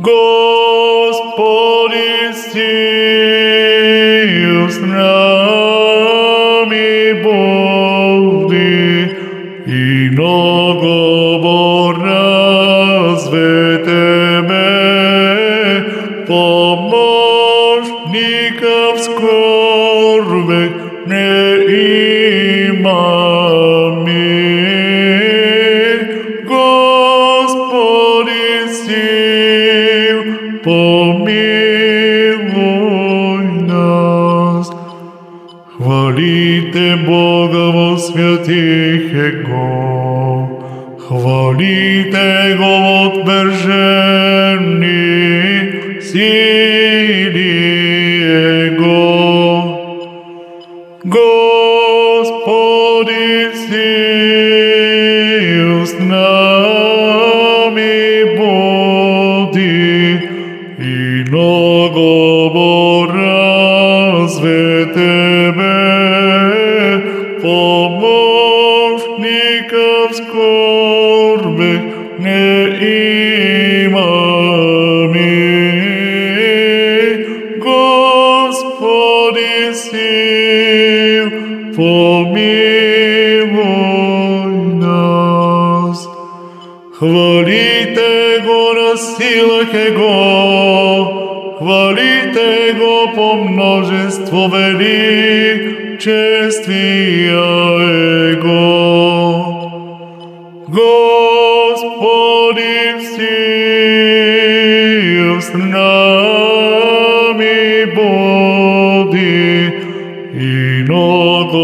Господи, сил с нами Богди, и много разве помощников скорбек Хвалите Бога во святих Его, хвалите Го отвержени сили Его. Господи, сил с нами буди, и много разве Тебе neimami Gospodi sil pomiluj nas. Hvalite go na silake go Hvalite go po množestvo velik čestvija ego Go Господи, сил с нами буди, и много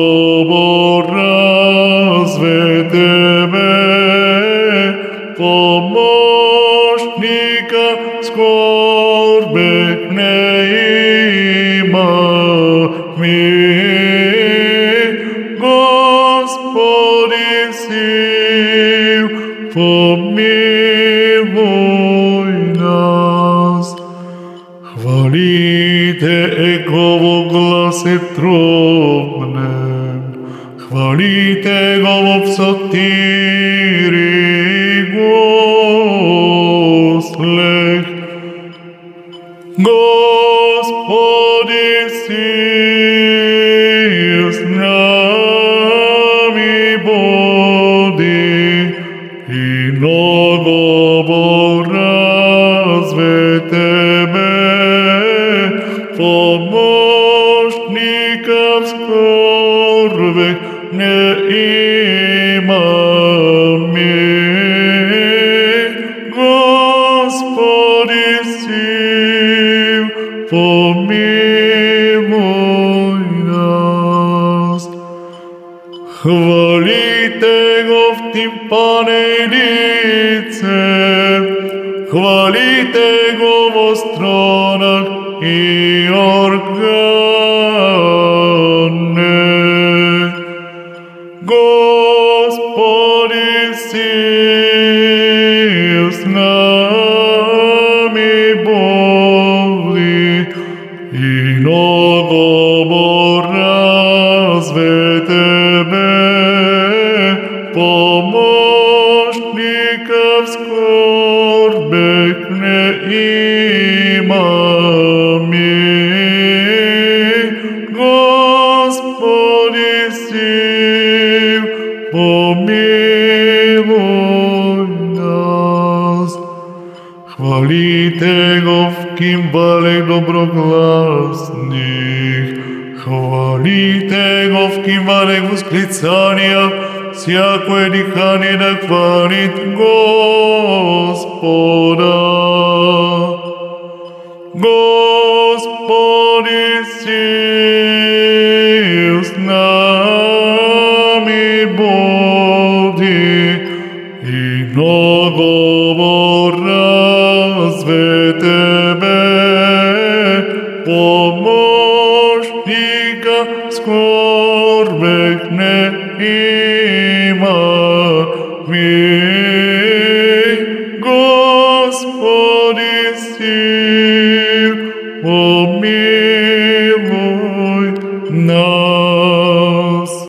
разве Тебе, помощника скорбек не имаме. Господи, сил, помилуй нас. Хвалите Его во гласе трубnem, хвалите Го во псалтири гослех. Господи, сил Хвалите Го в тимпане лице, хвалите Го во стронах Помощников скорбек не имаме. Господи, сил, помилуй нас. Хвалите Го в кимбале доброгласних, хвалите Го в кимбале восклицания, всякое дыхание да хвалит Господа. Господи, сил с нами буди, и много разве Тебе, помощника скорбек не имаме. Gospel is here. Oh,